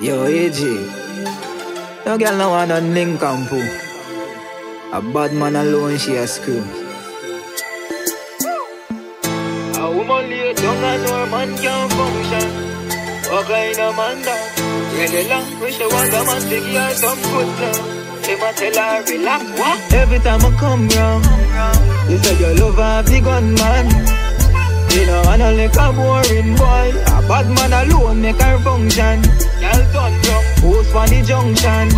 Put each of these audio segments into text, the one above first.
Yo, AG. No girl no want no link and poo. A bad man alone she a screw. A woman lay down and her man can't function. What kind of man that? Regular, when she want a man to give her some good love. Him a tell her relax, what? Every time I come round, you say you love a big gun man. You know, I know like a boring boy. A bad man alone make her function. Girl turn wrong, post for the junction.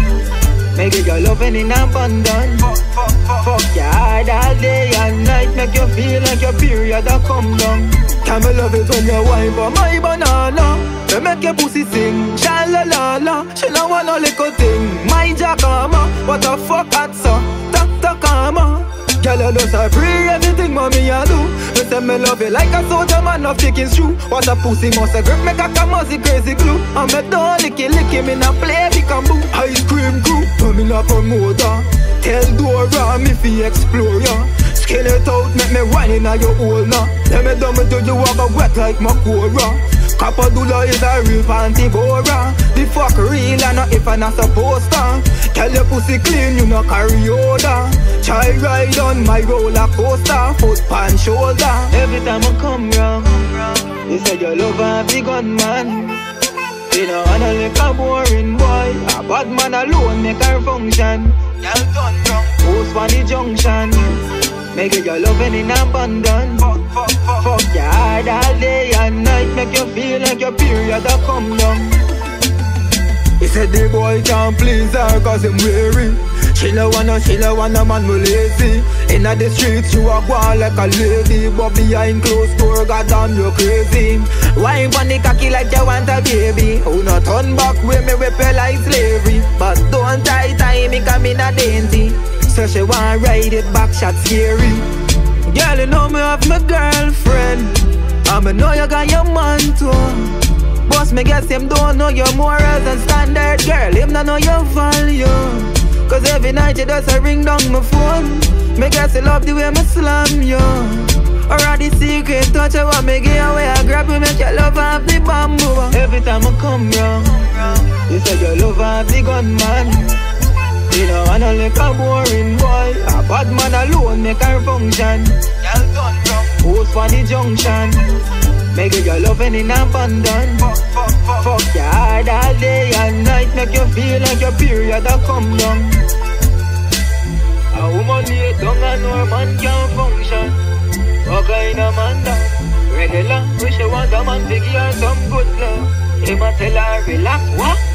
Make your loving in abundance. Fuck, fuck, fuck, fuck your hard all day and night. Make you feel like your period a come down. Can me love it when you wine for my banana. Me make your pussy sing, sha la la la. She no want no little thing. My jacama, what the fuck at so? Tak takama. Girl, you just a free everything I Me say me love you like a soldier man of chicken stew. What a pussy must a grip make a crazy crazy glue. And me don't lick it, lick it, me not play big and boo Ice cream me a promoter. Tell Dora me fi explore ya. Skin it out, make me wine inna your hole now Let me dumb it till you walk a wet like Makora Capadula is a real panty bora The fuck real and not if I not supposed to. Tell your pussy clean, you no carry order Try ride on my roller coaster Foot pan shoulder. Every time I come round You say you love a big gun man. You know I know like a boring boy. A bad man alone make her function. Girl turn wrong. Post for the junction. Make it your loving in abundance. Fuck, fuck, fuck Fuck. Your hard all day and Make you feel like your period a come down. He said the boy can't please her cause him weary. She no wanna, she no wanna man who lazy. Inna the streets you a go like a lady. But behind closed door, goddamn you crazy. Wine pon the cocky like you want a baby. Who no turn back with me whip you like slavery. But don't tie tie me cause me not dainty So she want ride it back shot scary. Girl you know me have my girlfriend. And me know you got your man Me guess him don't know your morals and standard. Girl, him don't know your value. Cause every night you just a ring down my phone. Me guess he love the way me slam you. Or all the secret touch I want me give away I grab you, make your love have the bamboo. Every time I come round You say you love have the gun man You know I know like a boring boy. A bad man alone make her function. Post for the junction Make it your loving in abundance. Fuck, fuck, fuck. Fuck your hard all day and night. Make you feel like your period a come down. A woman lay down and her man can't function. What kind of man that? Regular, wish she want a man to give her some good love. Him a tell her relax, what?